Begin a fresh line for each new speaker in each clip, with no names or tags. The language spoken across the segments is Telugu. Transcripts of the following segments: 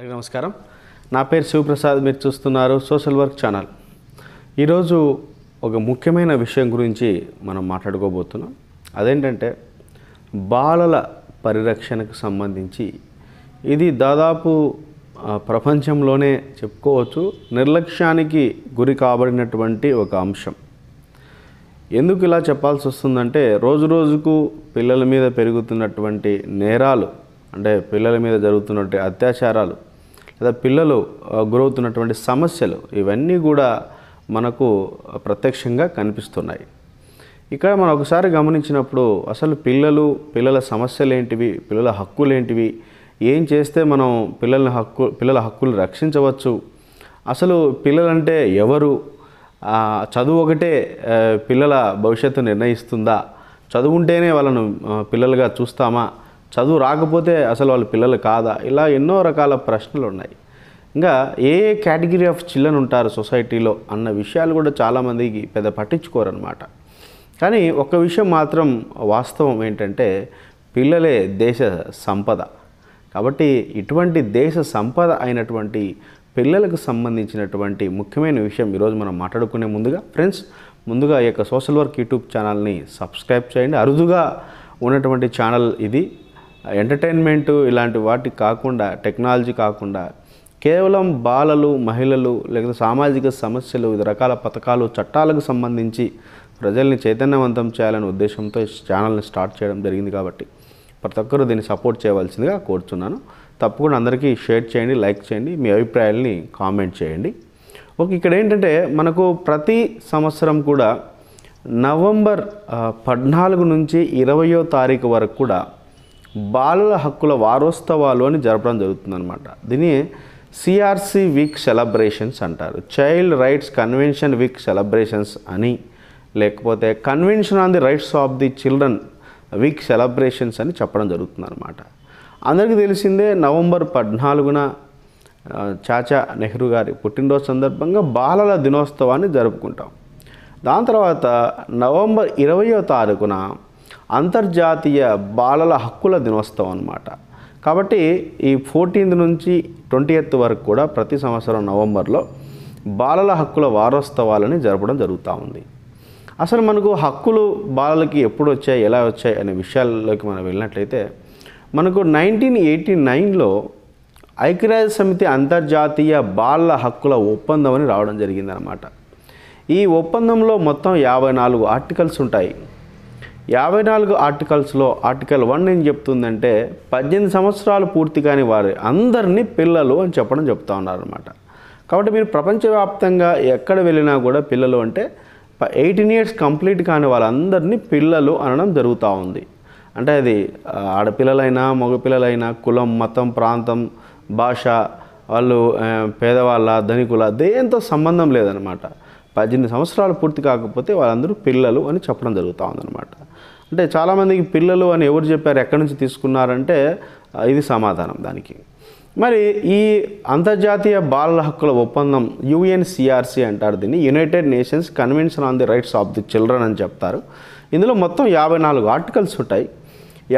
అందరికీ నమస్కారం. నా పేరు శివప్రసాద్ మీరు చూస్తున్నారు సోషల్ వర్క్ ఛానల్. ఈరోజు ఒక ముఖ్యమైన విషయం గురించి మనం మాట్లాడుకోబోతున్నాం. అదేంటంటే బాలల పరిరక్షణకు సంబంధించి ఇది దాదాపు ప్రపంచంలోనే చెప్పుకోవచ్చు నిర్లక్ష్యానికి గురి కాబడినటువంటి ఒక అంశం. ఎందుకు ఇలా చెప్పాల్సి వస్తుందంటే రోజు రోజుకు పిల్లల మీద పెరుగుతున్నటువంటి నేరాలు అంటే పిల్లల మీద జరుగుతున్నటువంటి అత్యాచారాలు లేదా పిల్లలు గురవుతున్నటువంటి సమస్యలు ఇవన్నీ కూడా మనకు ప్రత్యక్షంగా కనిపిస్తున్నాయి. ఇక్కడ మనం ఒకసారి గమనించినప్పుడు అసలు పిల్లలు పిల్లల సమస్యలు ఏంటివి పిల్లల హక్కులు ఏంటివి ఏం చేస్తే మనం పిల్లల హక్కు పిల్లల హక్కులు రక్షించవచ్చు? అసలు పిల్లలంటే ఎవరు? చదువు ఒకటే పిల్లల భవిష్యత్తు నిర్ణయిస్తుందా? చదువుంటేనే వాళ్ళను పిల్లలుగా చూస్తామా? చదువు రాకపోతే అసలు వాళ్ళ పిల్లలు కాదా? ఇలా ఎన్నో రకాల ప్రశ్నలు ఉన్నాయి ఇంకా ఏ ఏ కేటగిరీ ఆఫ్ చిల్డ్రన్ ఉంటారు సొసైటీలో అన్న విషయాలు కూడా చాలామందికి పెద్ద పట్టించుకోరనమాట కానీ ఒక విషయం మాత్రం వాస్తవం ఏంటంటే పిల్లలే దేశ సంపద. కాబట్టి ఇటువంటి దేశ సంపద అయినటువంటి పిల్లలకు సంబంధించినటువంటి ముఖ్యమైన విషయం ఈరోజు మనం మాట్లాడుకునే ముందుగా ఫ్రెండ్స్ ముందుగా ఈ యొక్క సోషల్ వర్క్ యూట్యూబ్ ఛానల్ని సబ్స్క్రైబ్ చేయండి. అరుదుగా ఉన్నటువంటి ఛానల్ ఇది. ఎంటర్టైన్మెంట్ ఇలాంటి వాటి కాకుండా టెక్నాలజీ కాకుండా కేవలం బాలలు మహిళలు లేకపోతే సామాజిక సమస్యలు వివిధ రకాల పథకాలు చట్టాలకు సంబంధించి ప్రజల్ని చైతన్యవంతం చేయాలనే ఉద్దేశంతో ఈ ఛానల్ని స్టార్ట్ చేయడం జరిగింది కాబట్టి ప్రతి ఒక్కరూ దీన్ని సపోర్ట్ చేయవలసిందిగా కోరుతున్నాను తప్పకుండా అందరికీ షేర్ చేయండి లైక్ చేయండి మీ అభిప్రాయాల్ని కామెంట్ చేయండి. ఓకే ఇక్కడ ఏంటంటే మనకు ప్రతి సంవత్సరం కూడా నవంబర్ పద్నాలుగు నుంచి ఇరవయో తారీఖు వరకు కూడా బాలల హక్కుల వారోత్సవాలు అని జరపడం జరుగుతుందన్నమాట. దీన్ని సిఆర్సి వీక్ సెలబ్రేషన్స్ అంటారు. Child rights convention week celebrations అని లేకపోతే convention on the rights of the children week celebrations అని చెప్పడం జరుగుతుందన్నమాట. అందరికీ తెలిసిందే నవంబర్ పద్నాలుగున చాచా నెహ్రూ గారి పుట్టినరోజు సందర్భంగా బాలల దినోత్సవాన్ని జరుపుకుంటాం. దాని తర్వాత నవంబర్ ఇరవయో తారీఖున అంతర్జాతీయ బాలల హక్కుల దినోత్సవం అన్నమాట. కాబట్టి ఈ ఫోర్టీన్త్ నుంచి ట్వంటీ ఎయిత్ వరకు కూడా ప్రతి సంవత్సరం నవంబర్లో బాలల హక్కుల వారోత్సవాలని జరపడం జరుగుతూ ఉంది. అసలు మనకు హక్కులు బాలలకి ఎప్పుడు వచ్చాయి ఎలా వచ్చాయి అనే విషయాల్లోకి మనం వెళ్ళినట్లయితే మనకు నైన్టీన్ ఎయిటీ నైన్లో ఐక్యరాజ్య సమితి అంతర్జాతీయ బాలల హక్కుల ఒప్పందం అని రావడం జరిగిందనమాట ఈ ఒప్పందంలో మొత్తం యాభై నాలుగు ఆర్టికల్స్ ఉంటాయి. యాభై నాలుగు ఆర్టికల్స్లో ఆర్టికల్ వన్ ఏం చెప్తుందంటే పద్దెనిమిది సంవత్సరాలు పూర్తి కాని వారి అందరినీ పిల్లలు అని చెప్పడం చెప్తా ఉన్నారనమాట కాబట్టి మీరు ప్రపంచవ్యాప్తంగా ఎక్కడ వెళ్ళినా కూడా పిల్లలు అంటే ఎయిటీన్ ఇయర్స్ కంప్లీట్ కాని వాళ్ళందరినీ పిల్లలు అనడం జరుగుతూ ఉంది. అంటే అది ఆడపిల్లలైనా మగపిల్లలైనా కులం మతం ప్రాంతం భాష వాళ్ళు పేదవాళ్ళ ధనికుల దేంతో సంబంధం లేదనమాట పద్దెనిమిది సంవత్సరాలు పూర్తి కాకపోతే వాళ్ళందరూ పిల్లలు అని చెప్పడం జరుగుతూ ఉందన్నమాట. అంటే చాలామందికి పిల్లలు అని ఎవరు చెప్పారు ఎక్కడి నుంచి తీసుకున్నారంటే ఇది సమాధానం దానికి. మరి ఈ అంతర్జాతీయ బాలల హక్కుల ఒప్పందం యుఎన్సిఆర్సి అంటారు దీన్ని United Nations convention on the rights of the children అని చెప్తారు. ఇందులో మొత్తం యాభై నాలుగు ఆర్టికల్స్ ఉంటాయి.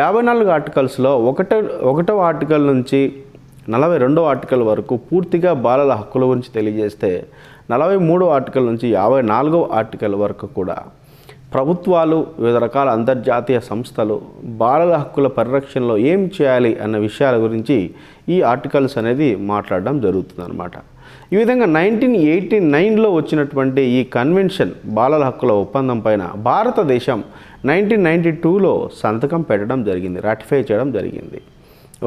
యాభై నాలుగు ఆర్టికల్స్లో ఒకట ఒకటవ ఆర్టికల్ నుంచి నలభై రెండవ ఆర్టికల్ వరకు పూర్తిగా బాలల హక్కుల గురించి తెలియజేస్తే నలభై మూడో ఆర్టికల్ నుంచి యాభై నాలుగో ఆర్టికల్ వరకు కూడా ప్రభుత్వాలు వివిధ రకాల అంతర్జాతీయ సంస్థలు బాలల హక్కుల పరిరక్షణలో ఏం చేయాలి అన్న విషయాల గురించి ఈ ఆర్టికల్స్ అనేది మాట్లాడడం జరుగుతుందన్నమాట. ఈ విధంగా నైన్టీన్ ఎయిటీ నైన్లో వచ్చినటువంటి ఈ కన్వెన్షన్ బాలల హక్కుల ఒప్పందం పైన భారతదేశం నైన్టీన్ నైంటీ టూలో సంతకం పెట్టడం జరిగింది రాటిఫై చేయడం జరిగింది.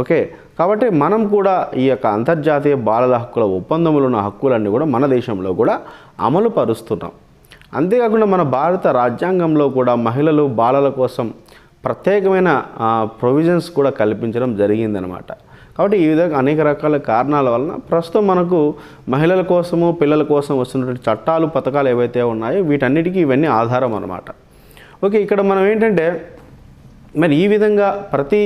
ఓకే కాబట్టి మనం కూడా ఈ యొక్క అంతర్జాతీయ బాలల హక్కుల ఒప్పందంలో ఉన్న హక్కులన్నీ కూడా మన దేశంలో కూడా అమలు పరుస్తున్నాం. అంతేకాకుండా మన భారత రాజ్యాంగంలో కూడా మహిళలు బాలల కోసం ప్రత్యేకమైన ప్రొవిజన్స్ కూడా కల్పించడం జరిగిందనమాట కాబట్టి ఈ విధంగా అనేక రకాల కారణాల వలన ప్రస్తుతం మనకు మహిళల కోసము పిల్లల కోసం వస్తున్నటువంటి చట్టాలు పథకాలు ఏవైతే ఉన్నాయో వీటన్నిటికీ ఇవన్నీ ఆధారం అనమాట ఓకే ఇక్కడ మనం ఏంటంటే మరి ఈ విధంగా ప్రతి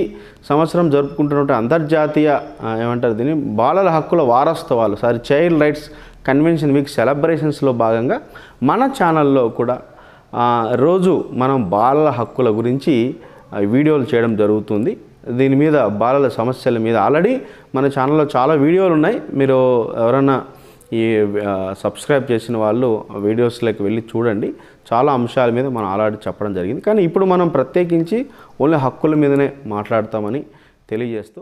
సంవత్సరం జరుపుకుంటున్నటువంటి అంతర్జాతీయ ఏమంటారు దీన్ని? బాలల హక్కుల వారోత్సవాలు sorry child rights convention week సెలబ్రేషన్స్లో భాగంగా మన ఛానల్లో కూడా రోజు మనం బాలల హక్కుల గురించి వీడియోలు చేయడం జరుగుతుంది. దీని మీద బాలల సమస్యల మీద ఆల్రెడీ మన ఛానల్లో చాలా వీడియోలు ఉన్నాయి. మీరు ఎవరైనా ఈ సబ్స్క్రైబ్ చేసిన వాళ్ళు వీడియోస్లోకి వెళ్ళి చూడండి. చాలా అంశాల మీద మనం ఆల్రెడీ చెప్పడం జరిగింది. కానీ ఇప్పుడు మనం ప్రత్యేకించి ఓన్లీ హక్కుల మీదనే మాట్లాడతామని తెలియజేస్తూ